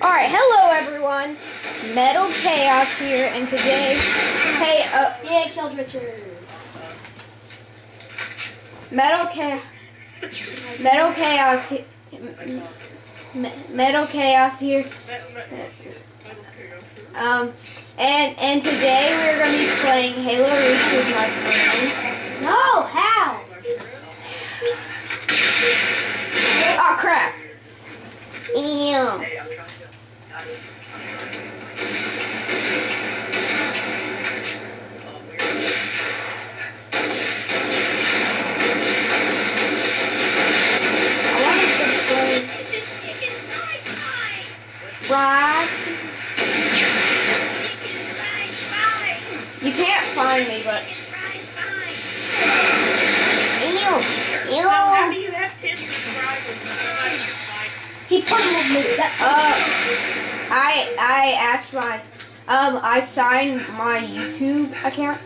Alright, hello everyone. Metal Chaos here, and today, hey, uh, Yeah, I killed Richard. Metal Chaos, Metal Chaos, Me- Metal Chaos here. Um, and and today we're gonna be playing Halo Reach with my friend. No, how? Oh crap! Ew. Um I signed my YouTube account.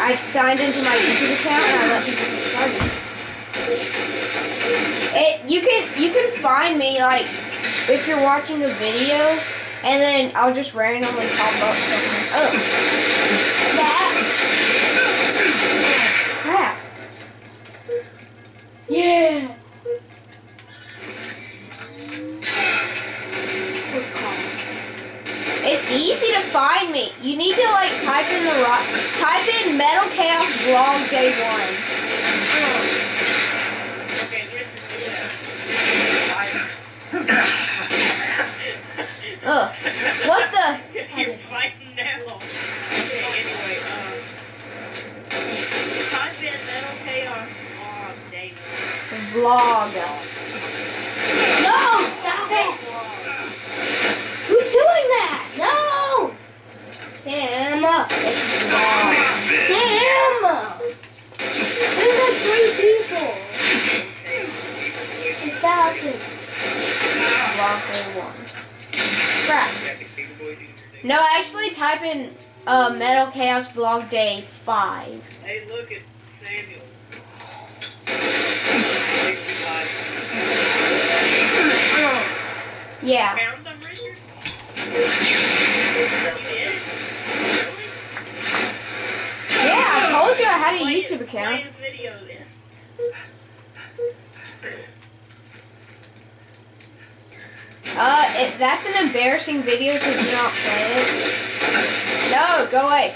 I signed into my YouTube account and I let people subscribe. It you can you can find me like if you're watching a video and then I'll just randomly pop up. Oh uh, Metal Chaos Vlog Day 5. Hey, look at Samuel. Yeah. Found them, Richard? You did? Yeah, I told you I had a YouTube account. Play his video then. Uh, it, that's an embarrassing video, so do not play it. No, go away.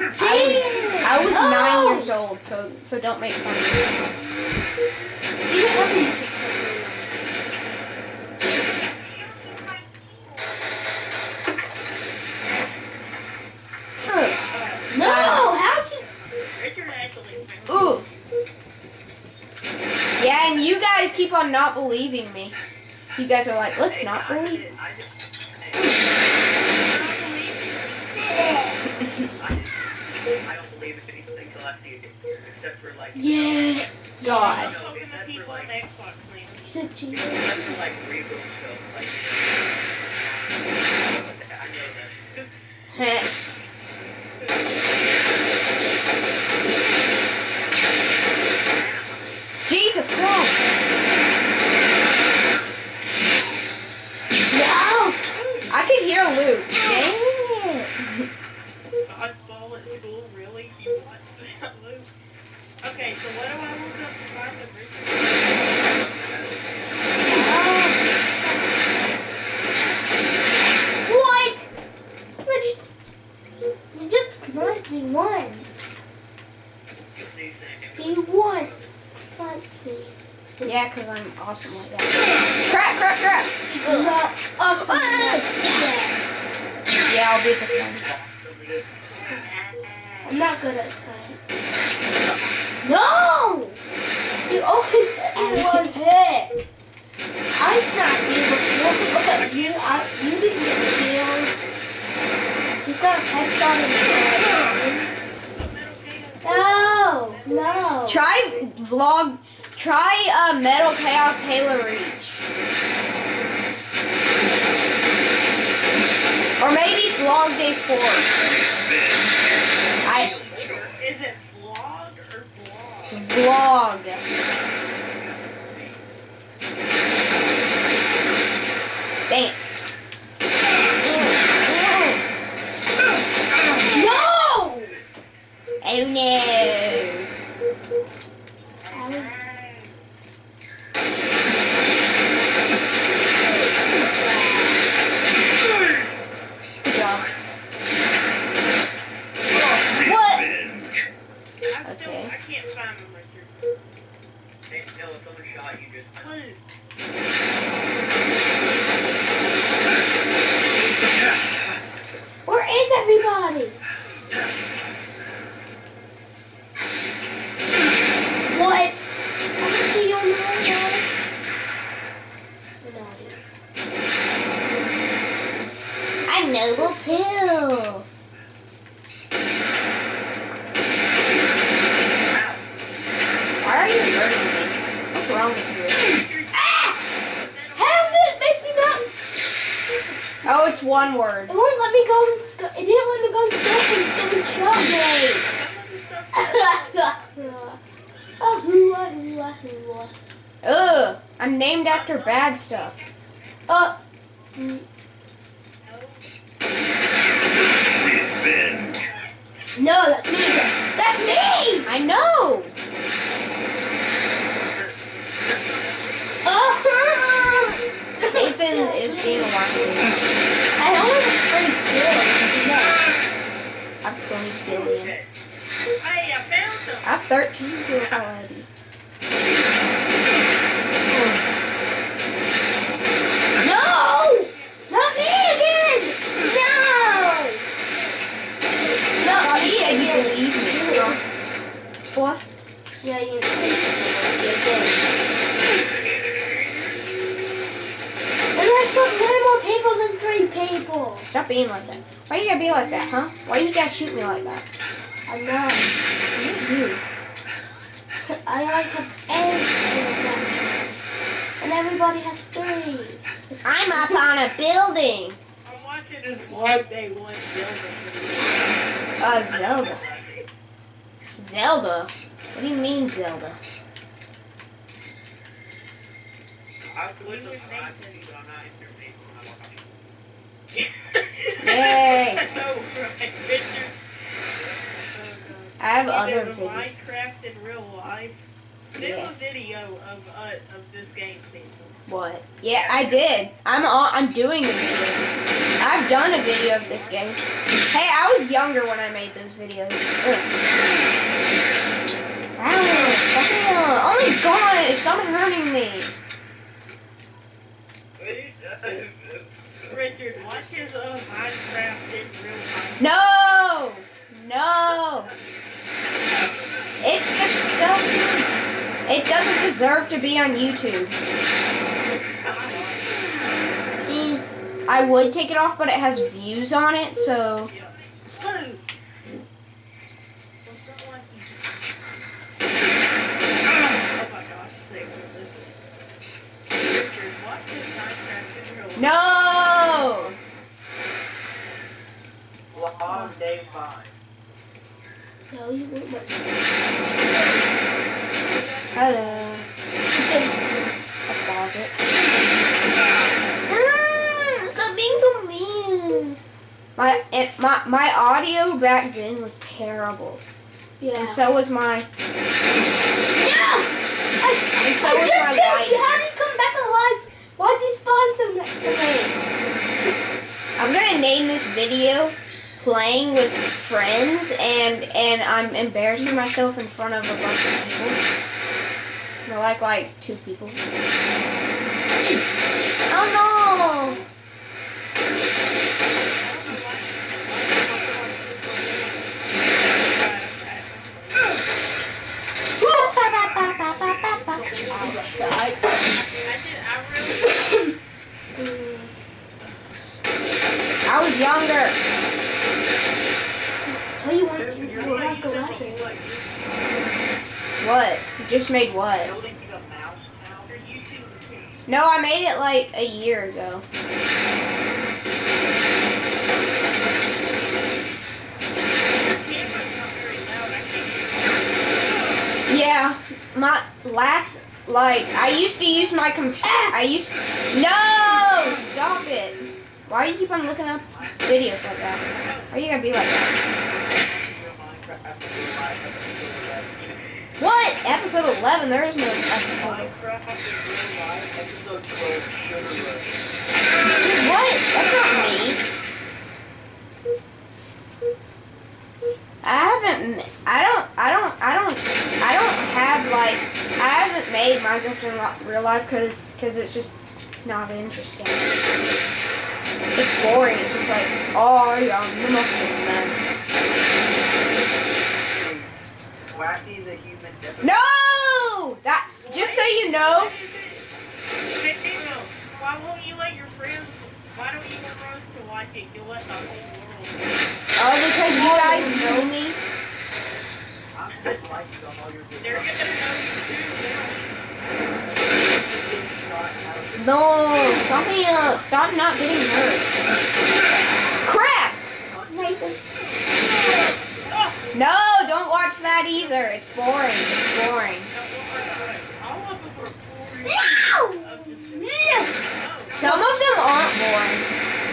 I was, I was No. nine years old, so so don't make fun of me. You don't have a YouTube Ugh. No, how'd you? Richard actually found Ooh. Yeah, and you guys keep on not believing me. You guys are like, let's not believe it. I don't believe anything vlog. Try uh, Metal Chaos Halo Reach. Or maybe vlog day four. I Is it vlog or vlog? vlog. Dang it. No! Oh no. You hurting? What's wrong with you? Ah! How did it make me not? Oh, it's one word. It won't let me go and sc- It didn't let me go and scope when someone shot me. Ahoo, ahoo, ahoo. Ugh, I'm named after bad stuff. Uh, revenge. no, that's me. That's me. I know. Uh-huh. Nathan is being a whiny. I only have 30 kills. I have 20 billion. I have 13 kills already. People. Stop being like that. Why you gotta be like that, huh? Why you gotta shoot me like that? I know. Not you. I like have everything. And everybody has three. It's- I'm up on a building. I'm watching this one day one building. Uh, Zelda. Zelda? What do you mean, Zelda? I was listening to my TV, but I'm not entertained when Yay. right, Richard. I have other videos. Minecraft in real life. There's Yes. a video of uh, of this game. What? Yeah, I did. I'm on, I'm doing the videos. I've done a video of this game. Hey, I was younger when I made those videos. Ugh. Ow, stop me up. Oh my god, stop hurting me. Richard, watch his uh, Minecraft in real life. No! No! It's disgusting. It doesn't deserve be on YouTube. Eh, I would take it off, but it has views on it, so. Who? What's that like? My gosh, sick of this. Richard, watch his Minecraft in real life. No! On day five. No, you won't. Hello. It. Mm, stop being so mean. My, it, my my audio back then was terrible, Yeah. and so was my yeah! I, and so I was just my lighting. How did you come back alive? Why'd you spawn so next to me? I'm gonna name this video "Playing with Friends," and and I'm embarrassing myself in front of a bunch of people. No, like like two people. Oh no! Just made what? No, I made it like a year ago. Yeah, my last like I used to use my computer. I used no stop it. Why do you keep on looking up videos like that? Why are you gonna be like that? Minecraft episode five, episode eleven. What? Episode 11? There is no episode. Minecraft episode live, episode twelve, Sugar Rush. What? That's not me. I haven't. I don't. I don't. I don't. I don't have like. I haven't made Minecraft in real life because because it's just not interesting. It's boring. It's just like, oh yeah, I'm the mushroom man. Wacky the human episode. No, that. Just so you know, why won't you let your friends, why don't you want us to watch it? You let the whole world. oh, because you guys know me. I'm just liking on all your They're videos. gonna know you too, No, stop me. Uh, stop not getting hurt. Crap. Nathan. No, don't watch that either. It's boring. It's boring. All of them are boring. No! No! Some of them aren't boring.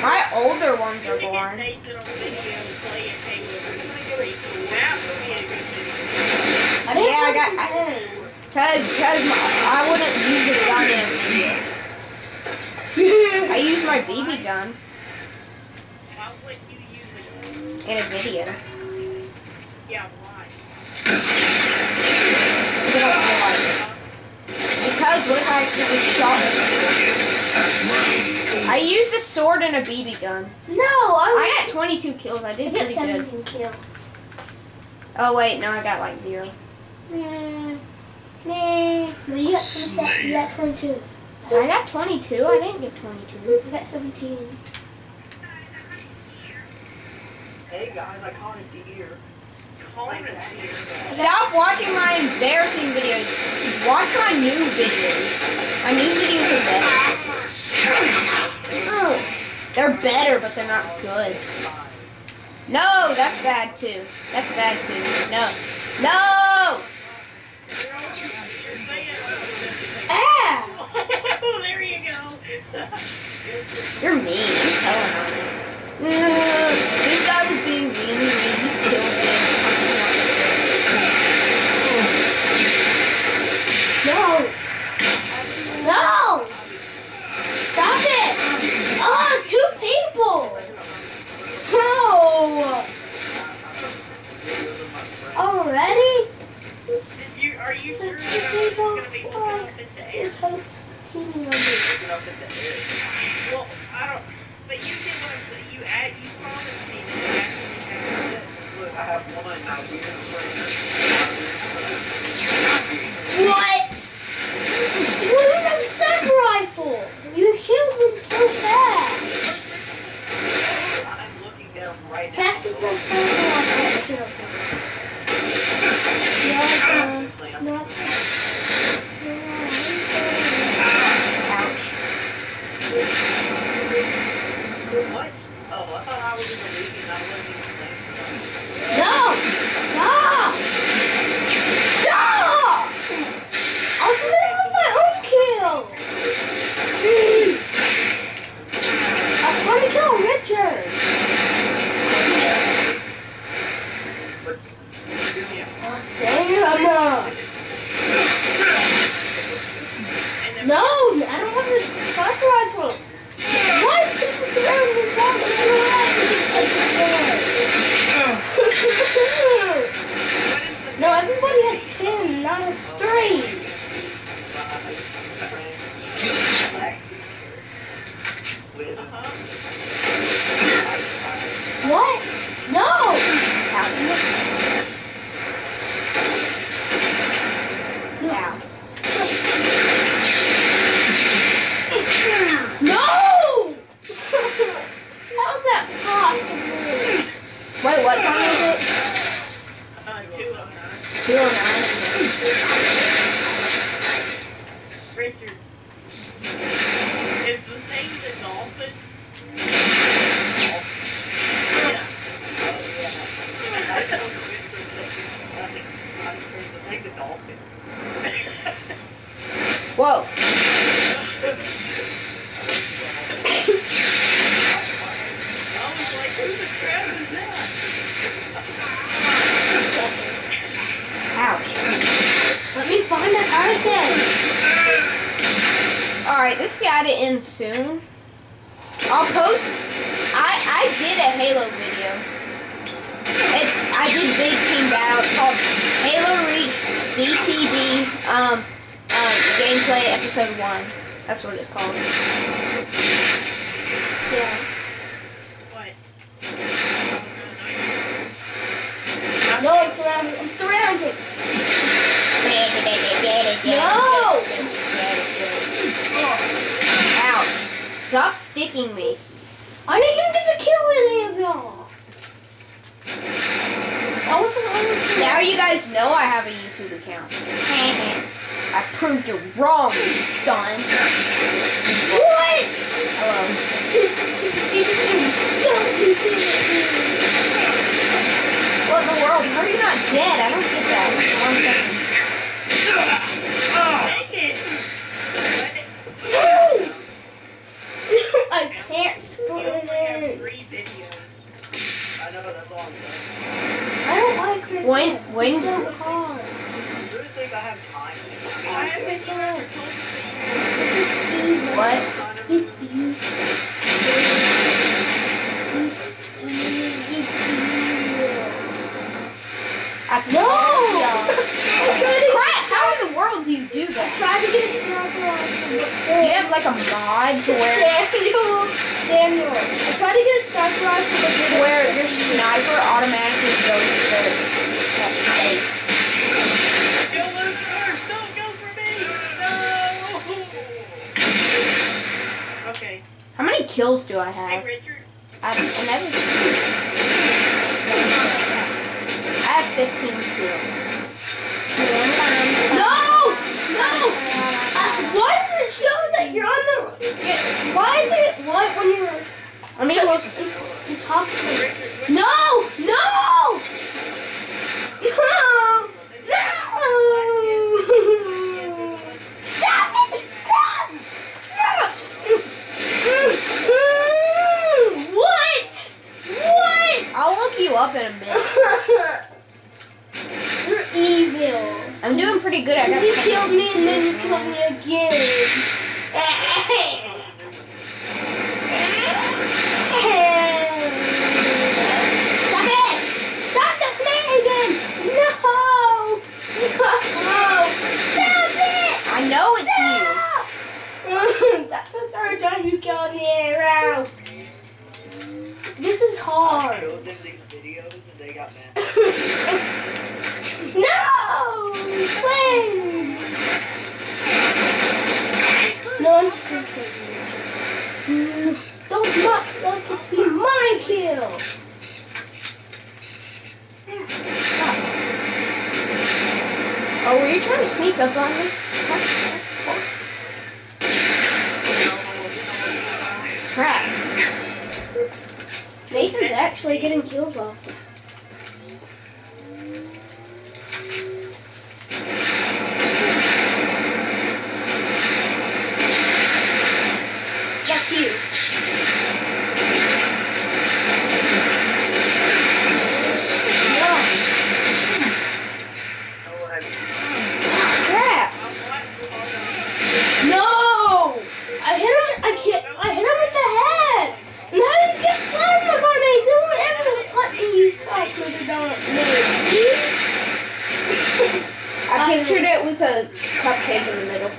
My older ones are boring. take it on video and play it, hey, with That would be a good video. I Yeah, I got- I- Cause, cause my, I wouldn't use a gun in a video. I use my BB gun Why would you use it? in a video. Yeah, why? 'Cause I don't feel like it. Because what if I accidentally shot him? I used a sword and a BB gun. No, I, I got 22 kills. I I did got pretty good. 17 kills. Oh wait, no, I got like zero. Nah, nah. No, you got 27. You got 22. I got 22. I didn't get 22. I got 17. Hey guys, I caught a deer. Call it a deer. Stop watching my embarrassing videos. Watch my new videos. My new videos are better. Ugh. They're better, but they're not good. No, that's bad too. That's bad too. No. No! Ah! There you go. You're mean. I'm telling on you. Ugh. Add it in soon. I'll post. I I did a Halo video. It, I did Big Team Battle. It's called Halo Reach BTB um, um gameplay episode one. That's what it's called. Yeah. What? No, I'm surrounded. I'm surrounded. No! Ouch! Stop sticking me. I didn't even get to kill any of y'all. I wasn't on Now you guys know I have a YouTube account. I proved you wrong, son. What? Hello. What? In the world? How are you not dead? I don't get that. One second. Dang it! I can't You split only have it. three videos. I know that's all I'm saying. I don't like it. When- when- It's so hard. You really think I have time? Why haven't kills do I Hey have? Richard, I, I never. I have 15 kills. No! No! Uh, why does it show that you're on the? Why is it white when you're Let me look. you talk to me? No! No! No! No! Stop it! Stop! Stop! What? What? I'll look you up in a minute. You're evil. I'm doing pretty good. I got. You killed me and then you killed me again. Stop it! Stop the snake again! No! No! Stop it! I know it's you. Stop! That's the third time you killed me in a row. This is I hard. showed them these videos and they got mad. no! Wait! No, I'm just gonna kill you. Those not let this be my kill. Oh, were you trying to sneak up on me? Crap. Nathan's actually getting kills often. That's you. No. Oh, have you Crap. No! I hit him. I can't. I hit him with the head. And how did you get plasma grenades? No one ever let me use I pictured it with a cupcake in the middle.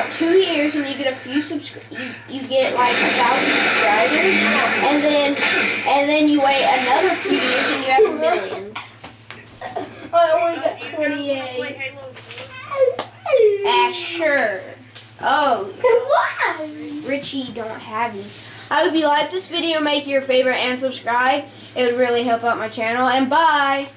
About two years and you get a few subscri- you, you get like a thousand subscribers, and then and then you wait another few years and you have millions. I only got You guys wanna play 28. Halo 4? Ah, sure. Oh, Why? Richie don't have you. I hope you like this video, make your favorite and subscribe. It would really help out my channel. And bye.